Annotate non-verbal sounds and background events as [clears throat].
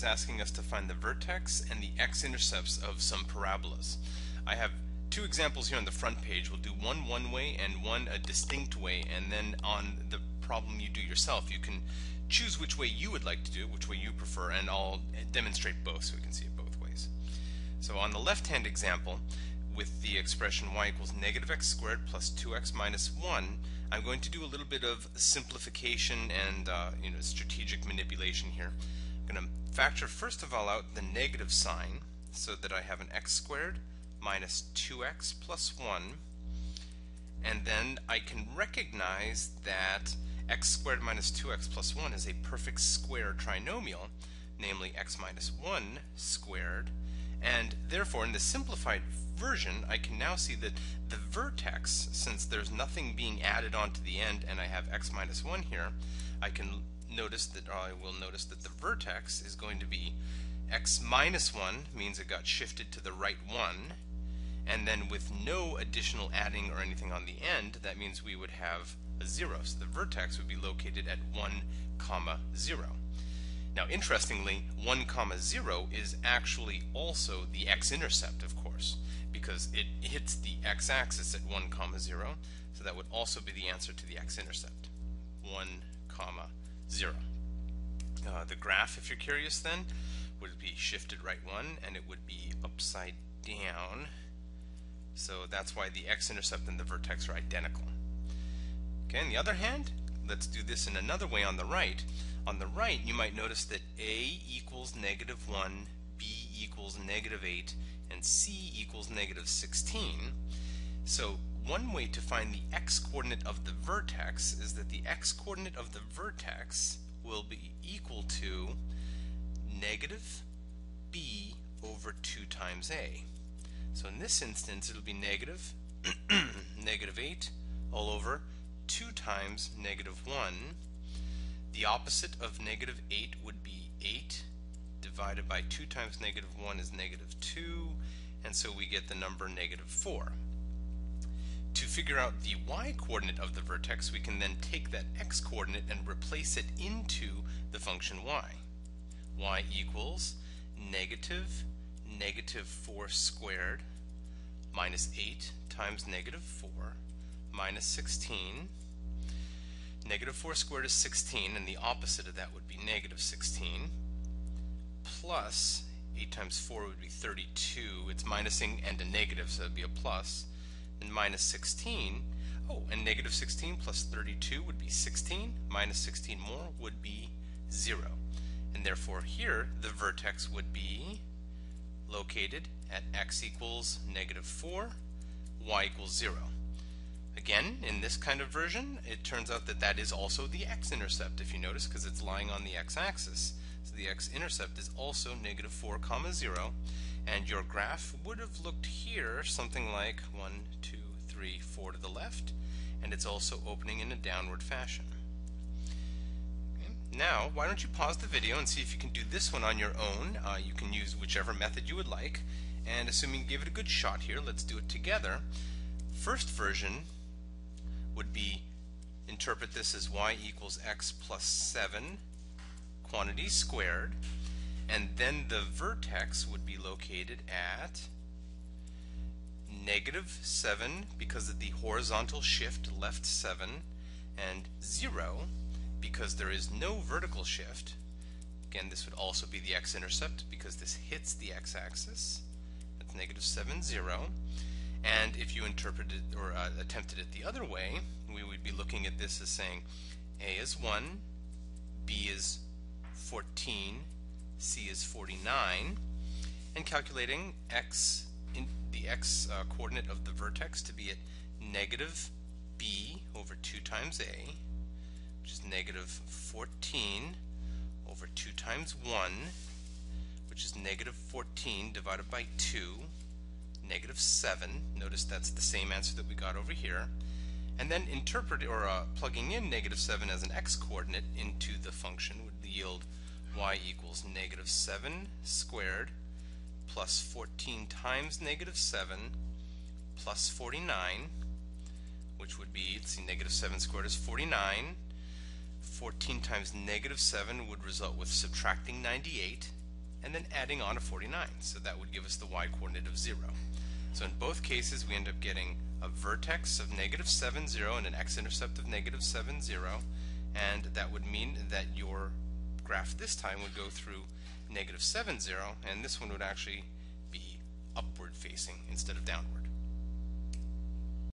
asking us to find the vertex and the x-intercepts of some parabolas. I have two examples here on the front page. We'll do one one way and one a distinct way, and then on the problem you do yourself, you can choose which way you would like to do it, which way you prefer, and I'll demonstrate both so we can see it both ways. So on the left-hand example, with the expression y equals negative x squared plus 2x minus 1, I'm going to do a little bit of simplification and uh, you know strategic manipulation here. I'm going to factor first of all out the negative sign so that I have an x squared minus 2x plus 1 and then I can recognize that x squared minus 2x plus 1 is a perfect square trinomial namely x minus 1 squared. And therefore in the simplified version I can now see that the vertex since there's nothing being added on to the end and I have x minus 1 here I can notice that I will notice that the vertex is going to be x minus 1 means it got shifted to the right one. And then with no additional adding or anything on the end that means we would have a 0 so the vertex would be located at 1 comma 0 now interestingly 1 comma 0 is actually also the x-intercept of course because it hits the x-axis at 1 comma 0 so that would also be the answer to the x-intercept. 1 comma 0 uh, the graph if you're curious then would be shifted right 1 and it would be upside down so that's why the x-intercept and the vertex are identical. Okay, on the other hand, let's do this in another way on the right. On the right, you might notice that a equals negative 1, b equals negative 8, and c equals negative 16. So one way to find the x-coordinate of the vertex is that the x-coordinate of the vertex will be equal to negative b over 2 times a. So in this instance, it'll be negative, [clears throat] negative 8 all over 2 times negative 1. The opposite of negative 8 would be 8 divided by 2 times negative 1 is negative 2, and so we get the number negative 4. To figure out the y-coordinate of the vertex, we can then take that x-coordinate and replace it into the function y. y equals negative negative 4 squared minus 8 times negative 4 minus 16. Negative 4 squared is 16 and the opposite of that would be negative 16 plus 8 times 4 would be 32. It's minusing and a negative so it would be a plus. And minus 16, oh and negative 16 plus 32 would be 16 minus 16 more would be 0. And therefore here the vertex would be located at x equals negative 4, y equals 0. Again, in this kind of version, it turns out that that is also the x-intercept, if you notice, because it's lying on the x-axis. So the x-intercept is also negative 4 comma 0, and your graph would have looked here something like 1, 2, 3, 4 to the left, and it's also opening in a downward fashion. Now, why don't you pause the video and see if you can do this one on your own. Uh, you can use whichever method you would like. And assuming you give it a good shot here, let's do it together. First version would be interpret this as y equals x plus 7 quantity squared. And then the vertex would be located at negative 7 because of the horizontal shift left 7 and 0 because there is no vertical shift, again this would also be the x-intercept because this hits the x-axis, that's negative 7, 0. And if you interpreted or uh, attempted it the other way, we would be looking at this as saying A is 1, B is 14, C is 49, and calculating x in the x uh, coordinate of the vertex to be at negative b over 2 times a which is negative 14 over 2 times 1, which is negative 14 divided by 2, negative 7. Notice that's the same answer that we got over here. And then interpret or uh, plugging in negative 7 as an x-coordinate into the function would yield y equals negative 7 squared plus 14 times negative 7 plus 49, which would be, let's see, negative 7 squared is 49. 14 times negative 7 would result with subtracting 98 and then adding on a 49. So that would give us the y coordinate of 0. So in both cases, we end up getting a vertex of negative 7, 0 and an x-intercept of negative 7, 0. And that would mean that your graph this time would go through negative 7, 0, and this one would actually be upward facing instead of downward.